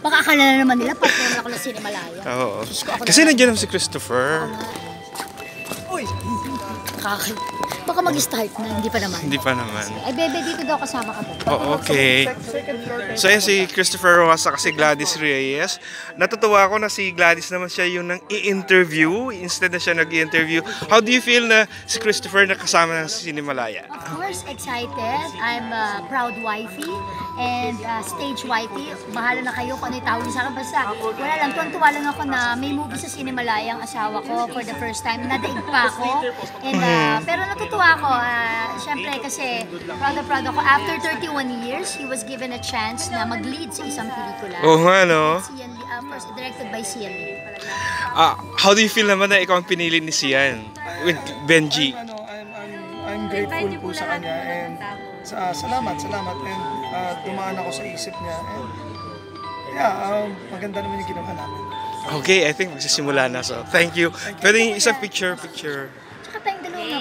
Baka akala na naman nila, partner ako ng Cinemalaya. Oo. Kasi na- nandiyan si Christopher. Kakay. Baka mag-start na, hindi pa naman. Hindi pa naman. Ay, bebe, dito daw kasama ka ba? Oh, okay. So yan si Christopher Rojas at si Gladys Reyes. Natutuwa ako na si Gladys naman siya yung nang i-interview instead na siya nag-i-interview. How do you feel na si Christopher nakasama ng Sinimalaya? Of course, excited. I'm a proud wifey and uh, stage wifey. Bahala na kayo kung ano yung tawag niyo sa akin. Basta, wala lang. Tuwan-tuwa lang ako na may movie sa Cinemalaya ang asawa ko for the first time. Nadaig pa ako. And, uh, pero natutuwa ako. Uh, Siyempre kasi proud na proud ako. After 31 years, he was given a chance na mag-lead sa isang pelikula. Oo nga, no? Lee, uh, first directed by Cian Lee. Ah, how do you feel naman na ikaw ang pinili ni Sian with Benji? ano, I'm, I'm, I'm grateful po sa kanya and sa, salamat, salamat and uh, dumaan ako sa isip niya and yeah, um, maganda naman yung ginawa namin. Okay, I think magsisimula na. So, thank you. Pwede yung isang picture, picture. Tsaka tayong dalawa na